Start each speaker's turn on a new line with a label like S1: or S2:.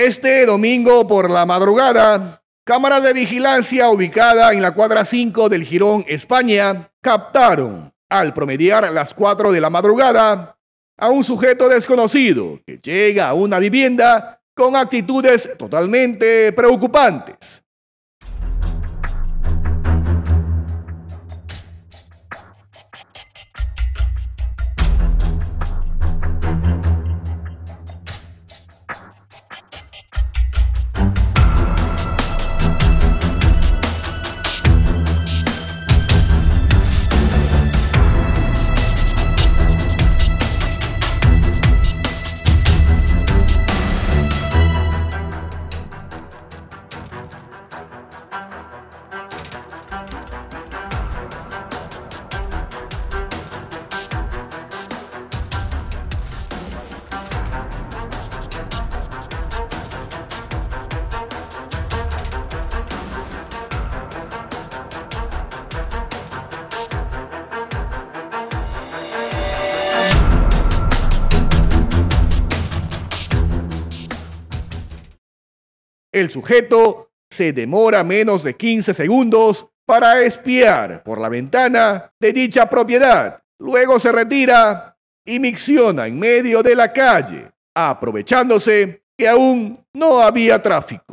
S1: Este domingo por la madrugada, cámaras de vigilancia ubicada en la cuadra 5 del Girón, España, captaron, al promediar las 4 de la madrugada, a un sujeto desconocido que llega a una vivienda con actitudes totalmente preocupantes. El sujeto se demora menos de 15 segundos para espiar por la ventana de dicha propiedad. Luego se retira y micciona en medio de la calle, aprovechándose que aún no había tráfico.